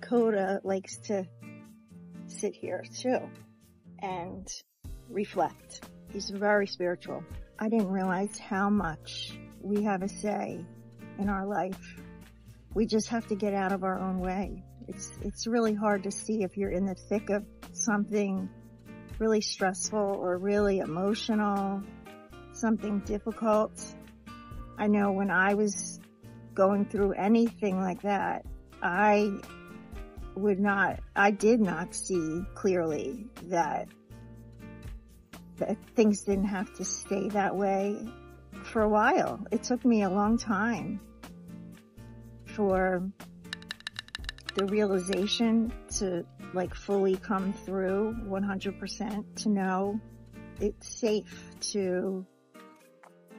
Coda likes to sit here too and reflect. He's very spiritual. I didn't realize how much we have a say in our life. We just have to get out of our own way. It's, it's really hard to see if you're in the thick of something really stressful or really emotional, something difficult. I know when I was going through anything like that, I would not, I did not see clearly that, that things didn't have to stay that way for a while. It took me a long time for the realization to like fully come through 100% to know it's safe to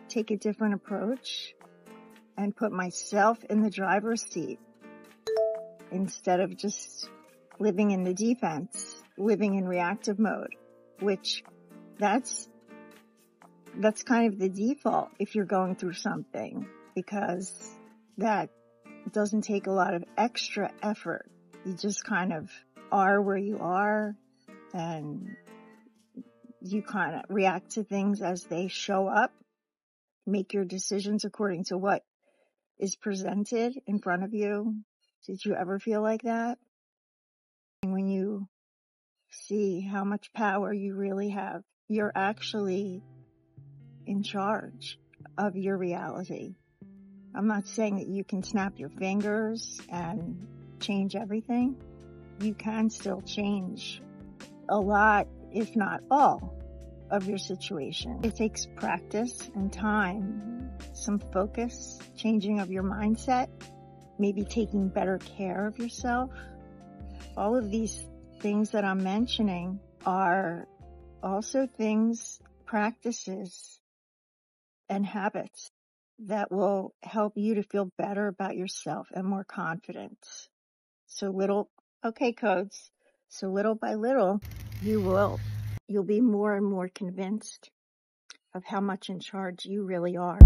take a different approach and put myself in the driver's seat instead of just living in the defense, living in reactive mode, which that's, that's kind of the default if you're going through something because that doesn't take a lot of extra effort. You just kind of are where you are and you kind of react to things as they show up, make your decisions according to what is presented in front of you. Did you ever feel like that? When you see how much power you really have, you're actually in charge of your reality. I'm not saying that you can snap your fingers and change everything. You can still change a lot, if not all, of your situation. It takes practice and time, some focus, changing of your mindset, maybe taking better care of yourself. All of these things that I'm mentioning are also things, practices, and habits that will help you to feel better about yourself and more confident. So little, okay codes. So little by little, you will, you'll be more and more convinced of how much in charge you really are.